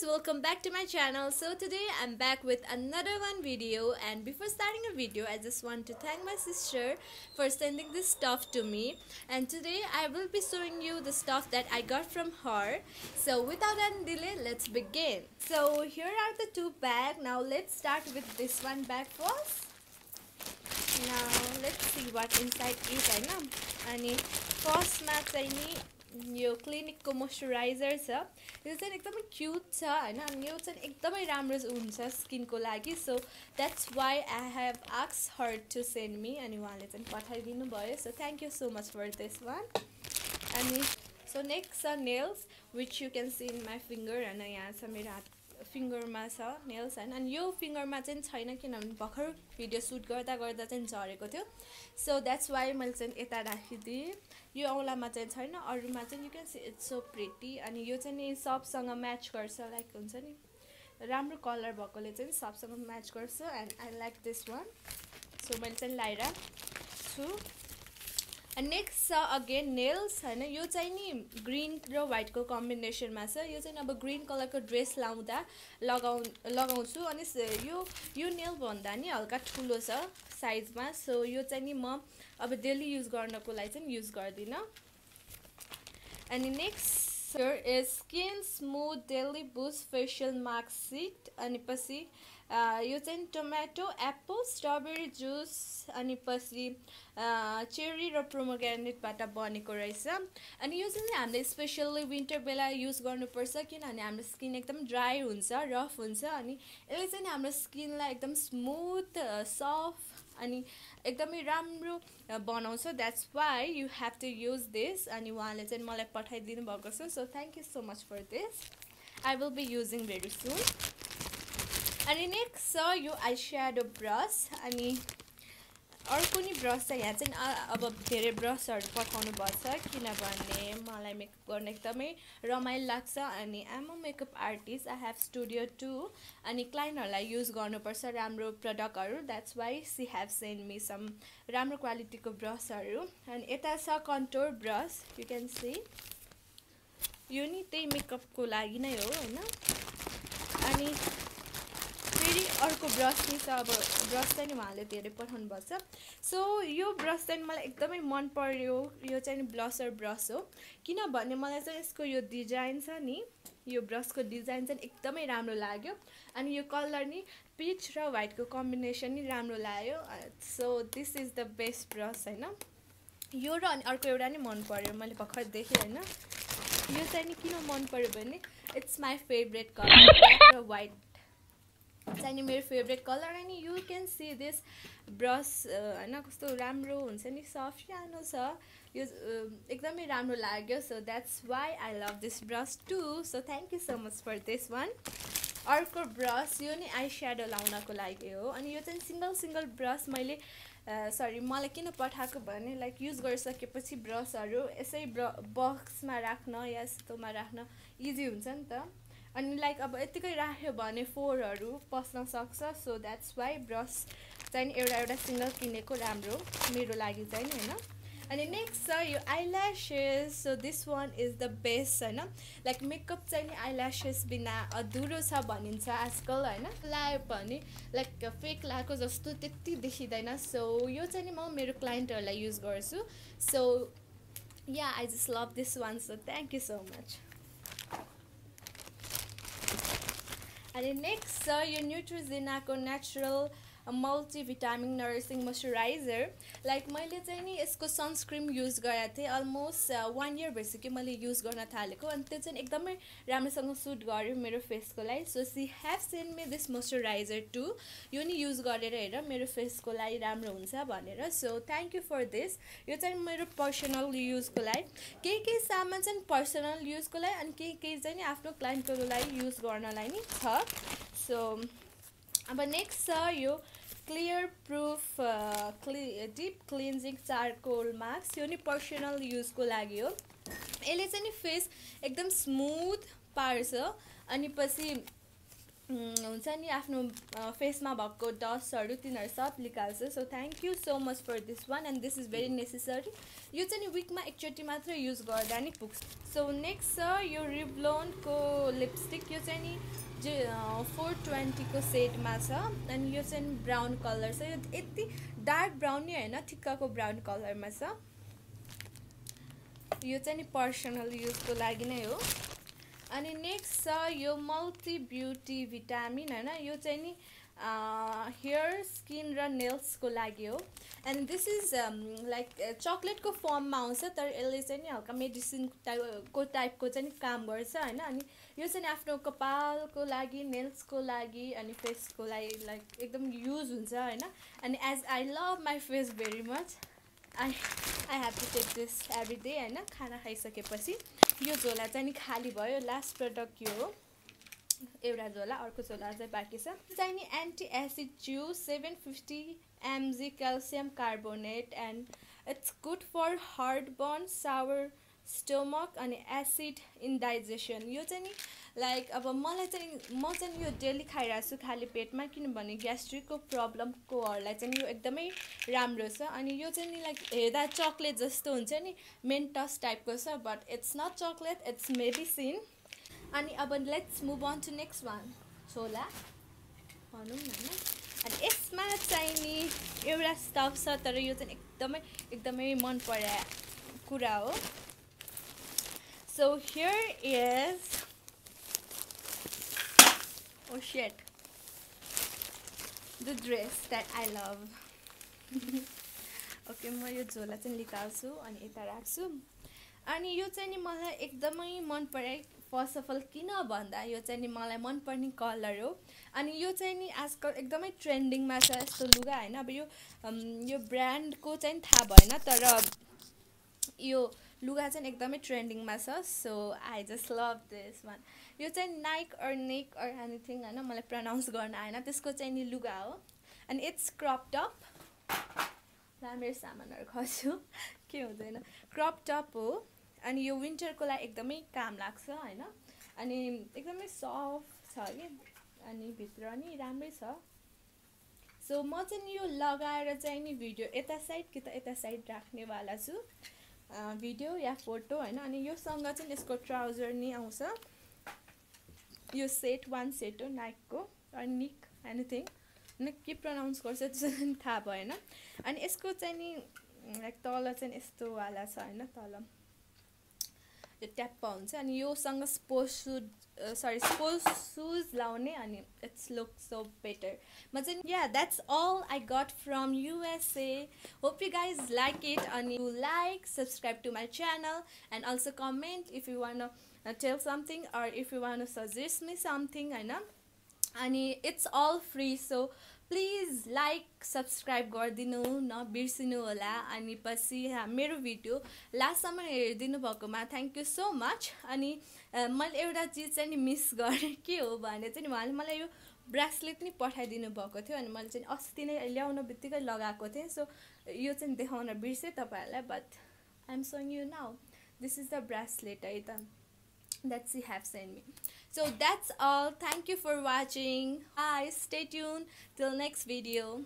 guys welcome back to my channel. So today i'm back with another one video and before starting a video i just want to thank my sister for sending this stuff to me. And today i will be showing you the stuff that i got from her. So without any delay let's begin. So here are the two bags now let's start with this one bag first. Now let's see what inside is. I know. and first match I need यो क्लिनिकको moisturiser छ। यो चाहिँ एकदमै cute छ होइन? अनि यो चाहिँ एकदमै राम्रो हुन्छ स्किनको लागि so that's why I have आक्स her to send me अनि उहाँले चाहिँ पठाइदिनु भयो। So thank you so much for this one अनि सो नेक्स्ट छ nails which you can see in my finger होइन? यहाँ छ मेरो हात फिङ्गरमा छ नेल्स होइन। अनि यो फिङ्गरमा चाहिँ छैन किनभने भर्खर भिडियो सुट गर्दा गर्दा चाहिँ झरेको थियो। सो द्याट्स वाइ मैले चाहिँ यता राखिदिएँ। यो औँलामा चाहिँ छैन अरूमा चाहिँ you can see it's so pretty अनि यो चाहिँ नि सबसँग म्याच गर्छ लाइक हुन्छ नि। राम्रो कलर भएकोले चाहिँ सबसँग म्याच गर्छ। And I like this one so मैले चाहिँ लगाएर छु। नेक्स्ट छ अगेन नेल्स होइन यो चाहिँ नि ग्रिन र व्हाइटको कम्बिनेसनमा छ यो चाहिँ अब ग्रिन कलरको ड्रेस लाउँदा लगाउ लगाउँछु अनि यो यो नेल भन्दा नि हल्का ठुलो छ साइजमा सो यो चाहिँ नि म अब डेली युज गर्नको लागि चाहिँ युज गर्दिनँ अनि next is skin smooth daily boost facial mask sheet अनि पछि यो चाहिँ टोमेटो एप्पल स्ट्रबेरी जुस अनि पछि चेरी र प्रोमोग्यानेटबाट बनेको रहेछ। अनि यो चाहिँ हामीले स्पेसल्ली विन्टर बेला युज गर्नुपर्छ किनभने हाम्रो स्किन एकदम ड्राई हुन्छ रफ हुन्छ अनि यसले चाहिँ हाम्रो स्किनलाई एकदम स्मुथ सफ्ट अनि एकदमै राम्रो बनाउँछ। That's why you have to use this अनि उहाँले चाहिँ मलाई पठाइदिनु भएको छ। So thank you so much for this I will be using very soon अनि नेक्स्ट छ यो आई स्याडो ब्रस अनि अर्को नि ब्रस छ यहाँ चाहिँ अब धेरै ब्रसहरू पठाउनु पर्छ किनभने मलाई मेकअप गर्न एकदमै रमाइलो लाग्छ अनि am a makeup artist I have studio too अनि क्लाइन्टहरूलाई युज गर्नुपर्छ राम्रो प्रडक्टहरू that's why she have send me some राम्रो क्वालिटीको ब्रसहरू अनि यता छ contour brush you can see यो नि त्यही मेकअपको लागि नै हो होइन? अनि फेरि अर्को ब्रस नि छ अब ब्रस चाहिँ नि उहाँले धेरै पठाउनु भएको छ। सो यो ब्रस चाहिँ मलाई एकदमै मन पर्यो। यो चाहिँ ब्लसर ब्रस हो। किनभने मलाई चाहिँ यसको यो डिजाइन छ नि यो ब्रसको डिजाइन चाहिँ एकदमै राम्रो लाग्यो। अनि यो कलर नि पिच र व्हाइटको कम्बिनेसन नि राम्रो लाग्यो। So this is the best brush होइन? यो र अनि अर्को एउटा नि मन पर्यो। मैले भर्खर देखेँ होइन? यो चाहिँ नि किन मन पर्यो भने इट्स माई फेभरेट कलर र व्हाइट चाहिँ नि मेरो फेभरेट कलर अनि you can see this brush होइन कस्तो राम्रो हुन्छ नि सफ्ट सानो छ। यो एकदमै राम्रो लाग्यो so that's why I love this brush too so thank you so much for this one अर्को ब्रस यो नि आई स्याडो लाउनको लागि हो। अनि यो चाहिँ सिङ्गल सिङ्गल ब्रस मैले सरी मलाई किन पठाएको भने लाइक युज गरिसकेपछि ब्रसहरू यसै ब्र बक्समा राख्न या यस्तोमा राख्न इजी हुन्छ नि त। अनि लाइक अब यत्तिकै राख्यो भने फोरहरू पस्न सक्छ सो द्याट्स वाइ ब्रस चाहिँ एउटा एउटा सिङ्गल किनेको राम्रो मेरो लागि चाहिँ होइन। अनि नेक्स्ट छ यो eyelashes so this one is the best होइन। लाइक मेकअप चाहिँ नि आइल्यासेस बिना अधुरो छ भनिन्छ आजकल होइन। लगायो भने लाइक फेक लगाएको जस्तो त्यति देखिँदैन। सो यो चाहिँ नि म मेरो क्लाइन्टहरूलाई युज गर्छु। So yeah I just love this one so thank you so much अनि नेक्स्ट छ यो न्युट्रिजिनाको natural multivitamin nourishing moisturiser like मैले चाहिँ नि यसको सनस्क्रिम युज गरेको थिएँ अलमोस्ट वान इयर भइसक्यो मैले युज गर्न थालेको। अनि त्यो चाहिँ एकदमै राम्रोसँग सुट गर्यो मेरो फेसको लागि। So she have send me this moisturiser too यो नि युज गरेर हेर मेरो फेसको लागि राम्रो हुन्छ भनेर। So thank you for this यो चाहिँ मेरो पर्सनल युजको लागि। केही केही सामान चाहिँ पर्सनल युजको लागि अनि केही केही चाहिँ नि आफ्नो क्लाइन्टको लागि युज गर्नलाई नि छ। सो अब नेक्स्ट छ यो क्लियर प्रुफ क्लि डिप क्लिन्जिङ चारकोल मास्क यो नि पर्सनल युजको लागि हो। यसले चाहिँ नि फेस एकदम स्मुथ पार्छ। अनि पछि हुन्छ नि आफ्नो फेसमा भएको डस्टहरू तिनीहरू सब निकाल्छ। So thank you so much for this one and this is very necessary यो चाहिँ नि विकमा एकचोटि मात्र युज गर्दा नि पुग्छ। सो नेक्स्ट छ यो रिब्लोनको लिपस्टिक यो चाहिँ नि जे फोर ट्वेन्टीको सेटमा छ। अनि यो चाहिँ ब्राउन कलर छ। यो यति डार्क ब्राउन नै होइन ठिक्कको ब्राउन कलरमा छ। यो चाहिँ नि पर्सनल युजको लागि नै हो। अनि नेक्स्ट छ यो मल्टी ब्युटी भिटामिन होइन? यो चाहिँ नि हेयर स्किन र नेल्सको लागि हो। एन्ड दिस इज लाइक चक्लेटको फर्ममा आउँछ तर यसले चाहिँ नि हल्का मेडिसिन टाइपको टाइपको चाहिँ काम गर्छ होइन? अनि यो चाहिँ आफ्नो कपालको लागि नेल्सको लागि अनि फेसको लागि लाइक एकदम युज हुन्छ होइन? अनि as I love my face very much I I have to take this every day होइन खाना खाइसकेपछि यो झोला चाहिँ नि खाली भयो। लास्ट प्रडक्ट यो हो। एउटा झोला अर्को झोला चाहिँ बाँकी छ। चाहिँ नि anti acid chew seven fifty mg calcium carbonate and it's good for heartburn sour stomach अनि एसिड इन्डाइजेसन यो चाहिँ नि लाइक अब मलाई चाहिँ म चाहिँ यो डेली खाइरहेको छु खाली पेटमा किनभने ग्यास्ट्रिकको प्रब्लमकोहरूलाई चाहिँ यो एकदमै राम्रो छ। अनि यो चाहिँ नि लाइक हेर्दा चक्लेट जस्तो हुन्छ नि मेन्टस टाइपको छ but it's not chocolate it's medicine अनि अब let's move on to next one छोला। भनौँ न होइन? अनि यसमा चाहिँ नि एउटा स्टफ छ तर यो चाहिँ एकदमै एकदमै मन परे कुरा हो। So here is oh shit the dress that I love. Okay म यो झोला चाहिँ निकाल्छु अनि यता राख्छु। अनि यो चाहिँ नि मलाई एकदमै मन परे फर्स्ट अफ अल किन भन्दा यो चाहिँ नि मलाई मनपर्ने कलर हो। अनि यो चाहिँ नि आजकल एकदमै ट्रेन्डिङमा छ यस्तो लुगा होइन? अब यो यो ब्रान्डको चाहिँ थाहा भएन तर यो लुगा चाहिँ एकदमै ट्रेन्डिङमा छ so I just love this one यो चाहिँ Nike or neck or anything होइन मलाई प्रनाउन्स गर्न आएन। त्यसको चाहिँ नि लुगा हो। अनि इट्स क्रप टप राम्रो सामानहरू खस्छु। के हुँदैन। क्रप टप हो। अनि यो विन्टरको लागि एकदमै काम लाग्छ होइन। अनि एकदमै सफ्ट छ कि। अनि भित्र नि राम्रै छ। सो म चाहिँ यो लगाएर चाहिँ नि भिडियो यता साइड कि त यता साइड राख्नेवाला छु। भिडियो या फोटो होइन? अनि योसँग चाहिँ यसको ट्राउजर नि आउँछ। यो सेट वान सेट हो नाइकको निक एनिथिङ होइन के प्रनाउन्स गर्छ त्यो थाहा भएन। अनि यसको चाहिँ नि लाइक तल चाहिँ यस्तोवाला छ होइन? तल। यो ट्याप्प हुन्छ अनि योसँग sports shoes sorry sports shoes लाउने अनि इट्स लुक सो बेटर म चाहिँ yeah that's all I got from USA hope you guys like it अनि you like subscribe to my channel and also comment if you want tell something or if you want suggest me something होइन अनि it's all free so please like subscribe गरिदिनु नबिर्सिनु होला। अनि पछि मेरो video लास्टसम्म हेरिदिनु भएकोमा थ्याङ्क यू सो मच अनि मैले एउटा चिज चाहिँ नि मिस गरेँ के हो भने चाहिँ उहाँले मलाई यो ब्रासलेट नि पठाइदिनु भएको थियो। अनि मैले चाहिँ अस्ति नै ल्याउनु बित्तिकै लगाएको थिएँ। सो यो चाहिँ देखाउन बिर्सेँ तपाईँहरूलाई but I'm showing you now this is the bracelet है त। That she have sent me. So that's all. Thank you for watching. Bye. Stay tuned. Till next video